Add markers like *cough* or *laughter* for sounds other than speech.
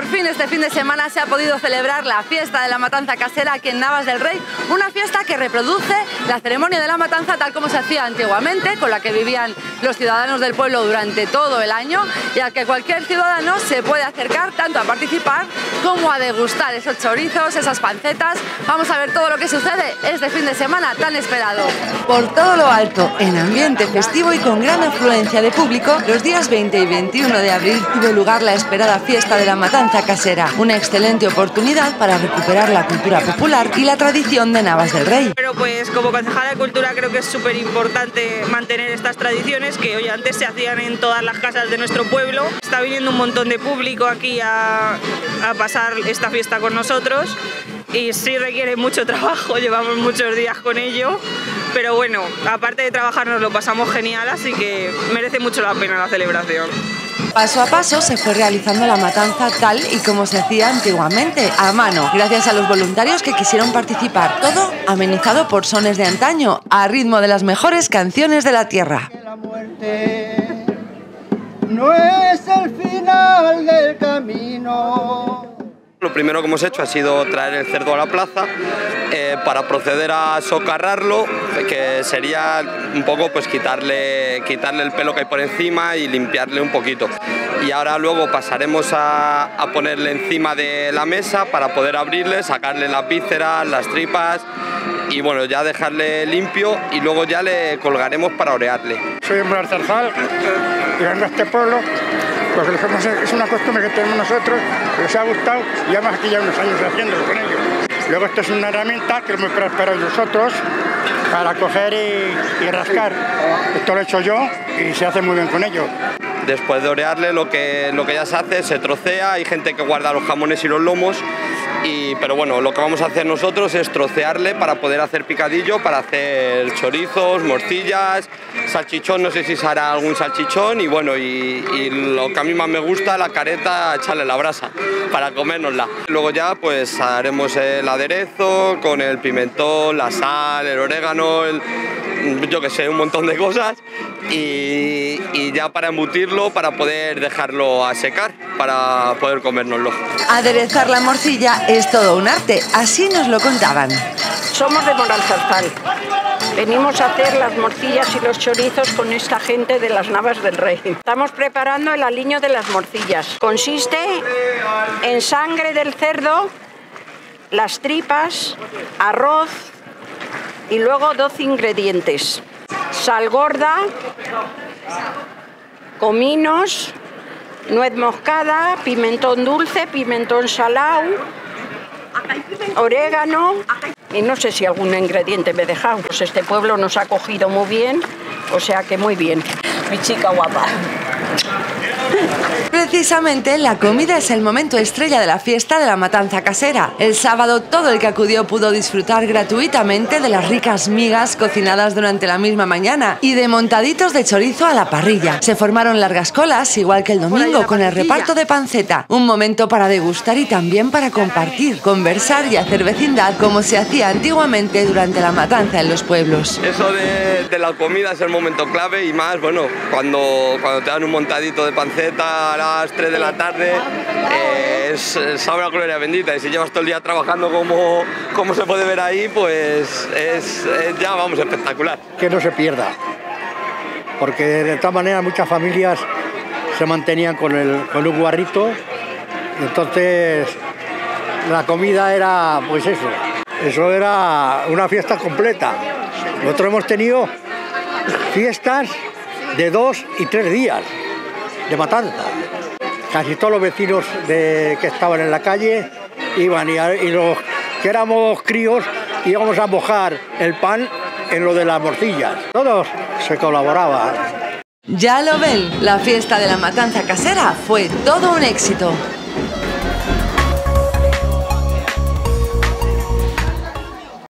Por fin este fin de semana se ha podido celebrar la fiesta de la matanza casera aquí en Navas del Rey, una fiesta que reproduce la ceremonia de la matanza tal como se hacía antiguamente, con la que vivían los ciudadanos del pueblo durante todo el año y al que cualquier ciudadano se puede acercar tanto a participar como a degustar esos chorizos, esas pancetas. Vamos a ver todo lo que sucede este fin de semana tan esperado. Por todo lo alto, en ambiente festivo y con gran afluencia de público, los días 20 y 21 de abril tuvo lugar la esperada fiesta de la matanza casera, una excelente oportunidad para recuperar la cultura popular y la tradición de Navas del Rey. Pero pues como concejala de cultura creo que es súper importante mantener estas tradiciones que hoy antes se hacían en todas las casas de nuestro pueblo. Está viniendo un montón de público aquí a, a pasar esta fiesta con nosotros y sí requiere mucho *laughs* trabajo, llevamos muchos días con ello, pero bueno, aparte de trabajar nos lo pasamos genial, así que merece mucho la pena la celebración. Paso a paso se fue realizando la matanza tal y como se hacía antiguamente, a mano, gracias a los voluntarios que quisieron participar. Todo amenizado por sones de antaño, a ritmo de las mejores canciones de la tierra. La muerte no es el final del camino. Lo primero que hemos hecho ha sido traer el cerdo a la plaza eh, para proceder a socarrarlo, que sería un poco pues quitarle, quitarle el pelo que hay por encima y limpiarle un poquito. Y ahora luego pasaremos a, ponerle encima de la mesa para poder abrirle, sacarle las vísceras, las tripas y bueno, ya dejarle limpio y luego ya le colgaremos para orearle. Soy un zarzal y vengo a este pueblo porque es una costumbre que tenemos nosotros, que les ha gustado y además aquí ya unos años haciéndolo con ellos. Luego esto es una herramienta que hemos preparado nosotros para coger y, y rascar. Esto lo he hecho yo y se hace muy bien con ello. Después de orearle lo que, lo que ya se hace, se trocea, hay gente que guarda los jamones y los lomos, pero bueno, lo que vamos a hacer nosotros es trocearle para poder hacer picadillo, para hacer chorizos, morcillas, salchichón, no sé si se hará algún salchichón, y bueno, y, y lo que a mí más me gusta, la careta, echarle la brasa para comérnosla. Luego ya pues haremos el aderezo con el pimentón, la sal, el orégano, el, yo que sé, un montón de cosas y, y, ya para embutirlo, para poder dejarlo a secar, para poder comérnoslo. Aderezar la morcilla es todo un arte, así nos lo contaban. Somos de Moralzarzal. Venimos a hacer las morcillas y los chorizos con esta gente de las Navas del Rey. Estamos preparando el aliño de las morcillas. Consiste en sangre del cerdo, las tripas, arroz, y luego 12 ingredientes. Sal gorda, cominos, nuez moscada, pimentón dulce, pimentón salado, orégano y no sé si algún ingrediente me he dejado. Pues este pueblo nos ha cogido muy bien, o sea que muy bien. Mi chica guapa. Precisamente la comida es el momento estrella de la fiesta de la matanza casera. El sábado todo el que acudió pudo disfrutar gratuitamente de las ricas migas cocinadas durante la misma mañana y de montaditos de chorizo a la parrilla. Se formaron largas colas, igual que el domingo, con el reparto de panceta. Un momento para degustar y también para compartir, conversar y hacer vecindad como se hacía antiguamente durante la matanza en los pueblos. Eso de, de la comida es el momento clave y más, bueno, cuando, cuando te dan un montadito de panceta a las 3 de la tarde, eh, es, gloria bendita. Y si llevas todo el día trabajando como, como se puede ver ahí, pues es, es ya, vamos, espectacular. Que no se pierda, porque de todas maneras muchas familias se mantenían con, el, con un guarrito, entonces la comida era, pues eso, eso era una fiesta completa. Nosotros hemos tenido fiestas de dos y tres días de matanza. Casi todos los vecinos que estaban en la calle iban y, y los que éramos críos íbamos a mojar el pan en lo de las morcillas. Todos se colaboraban. Ya lo ven, la fiesta de la matanza casera fue todo un éxito.